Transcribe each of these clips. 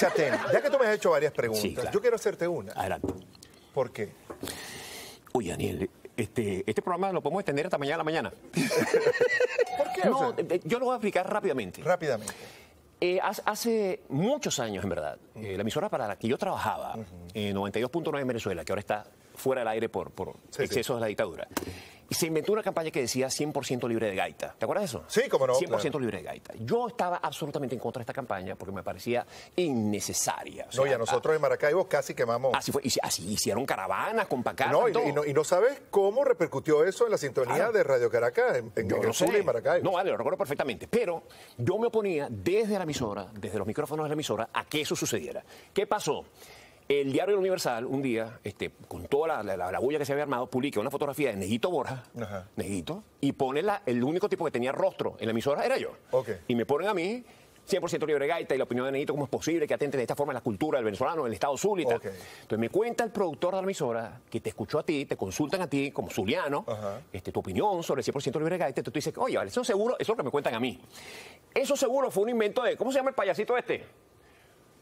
Chatén, ya que tú me has hecho varias preguntas, Sí, claro. yo quiero hacerte una. Adelante. ¿Por qué? Oye, Daniel, este, este programa lo podemos extender hasta mañana a la mañana. ¿Por qué? O No, sea, eh, yo lo voy a explicar rápidamente. rápidamente. Eh, hace, muchos años, en verdad, eh, la emisora para la que yo trabajaba, eh, 92.9 en Venezuela, que ahora está fuera del aire por, por Sí, excesos de la dictadura, se inventó una campaña que decía 100% libre de gaita. ¿Te acuerdas de eso? Sí, cómo no, 100% claro. libre de gaita. Yo estaba absolutamente en contra de esta campaña porque me parecía innecesaria. O No, y a nosotros en Maracaibo casi quemamos. Así fue, así hicieron caravanas con pancartas No, y no, y no sabes cómo repercutió eso en la sintonía Claro. de Radio Caracas en, en, en y Maracaibo. No, vale, lo recuerdo perfectamente. Pero yo me oponía desde la emisora, desde los micrófonos de la emisora, a que eso sucediera. ¿Qué pasó? El diario Universal, un día, este, con toda la, la- la- la bulla que se había armado, publica una fotografía de Neguito Borja, Ajá. Neguito, y pone la, el único tipo que tenía rostro en la emisora era yo. Y me ponen a mí 100% libre gaita y la opinión de Neguito, cómo es posible que atente de esta forma a la cultura del venezolano, del Estado. Ok. Entonces me cuenta el productor de la emisora que te escuchó a ti, te consultan a ti como Zuliano, Ajá. este, tu opinión sobre el 100% libre gaita, entonces tú dices, oye, vale, eso seguro, eso es lo que me cuentan a mí. Eso seguro fue un invento de, ¿cómo se llama el payasito este?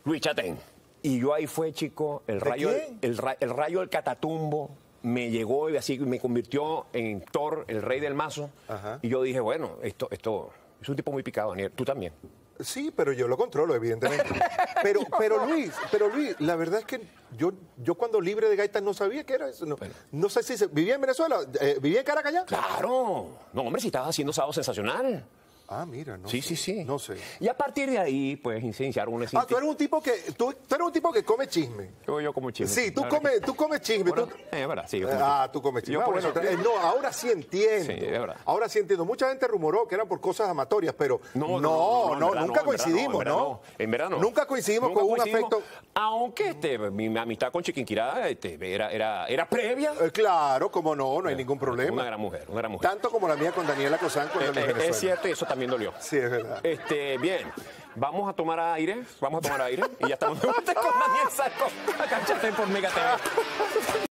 Luis Chatén. Y yo ahí fue, chico, el ¿De rayo, el, el rayo del catatumbo me llegó y así me convirtió en Thor, el rey del mazo. Ajá. Y yo dije, bueno, esto, esto es un tipo muy picado, Daniel. Tú también. Sí, pero yo lo controlo, evidentemente. Pero, pero Luis, pero Luis, la verdad es que yo, yo cuando libre de gaitas no sabía que era eso. No, no sé si se, vivía en Venezuela, eh, vivía en Caracas ya. Claro. No, hombre, si estabas haciendo sábado sensacional. Ah, mira, no sí, sé. sí, sí. No sé. Y a partir de ahí, pues, iniciaron una Ah, tú eres un tipo que tú, tú eres un tipo que come chisme. Yo, yo como chisme. Sí, tú comes, tú comes chisme. Bueno, tú- eh, es verdad, sí. yo como Ah, chisme. tú comes chisme. Yo Ah, bueno, eso- eh, no, ahora sí entiendo. Sí, es verdad. Ahora sí entiendo. Mucha gente rumoró que eran por cosas amatorias, pero no, no, no, nunca coincidimos, ¿no? En verdad no. Nunca coincidimos Nunca con un coincidimos, afecto. Aunque este, mi, mi amistad con Chiquinquirá este, era, era, era previa. Eh, claro, como no, no hay ningún problema. Una gran mujer, una gran mujer. Tanto como la mía con Daniela Cosán cuando Eh, eh, es cierto, eso también dolió. Sí, es verdad. Este, bien, vamos a tomar aire, vamos a tomar aire y ya estamos de vuelta con Daniel Sarco, acá en Chatén por Mega TV.